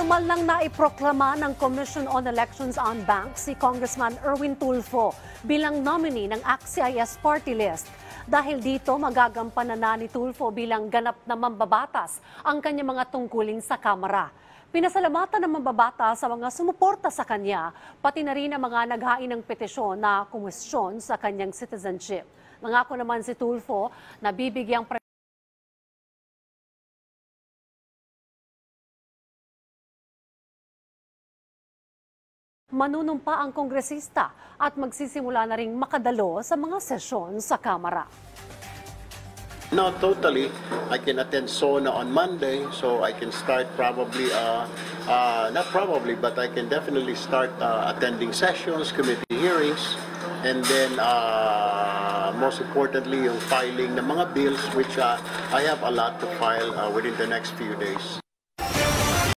Formal nang naiproklama ng Commission on Elections on Banks si Congressman Erwin Tulfo bilang nominee ng AXIS party list. Dahil dito, magagampanan na ni Tulfo bilang ganap na mambabatas ang kanyang mga tungkulin sa Kamara. Pinasalamatan ng mambabatas sa mga sumuporta sa kanya, pati na rin ang mga naghain ng petisyon na kumwestiyon sa kanyang citizenship. Nangako naman si Tulfo na bibigyang manunumpa ang kongresista at magsisimula na ring makadalo sa mga sesyon sa Kamara. No, totally. I can attend SONA on Monday, so I can start probably, uh, uh, not probably, but I can definitely start uh, attending sessions, committee hearings, and then uh, most importantly, yung filing ng mga bills, which uh, I have a lot to file uh, within the next few days.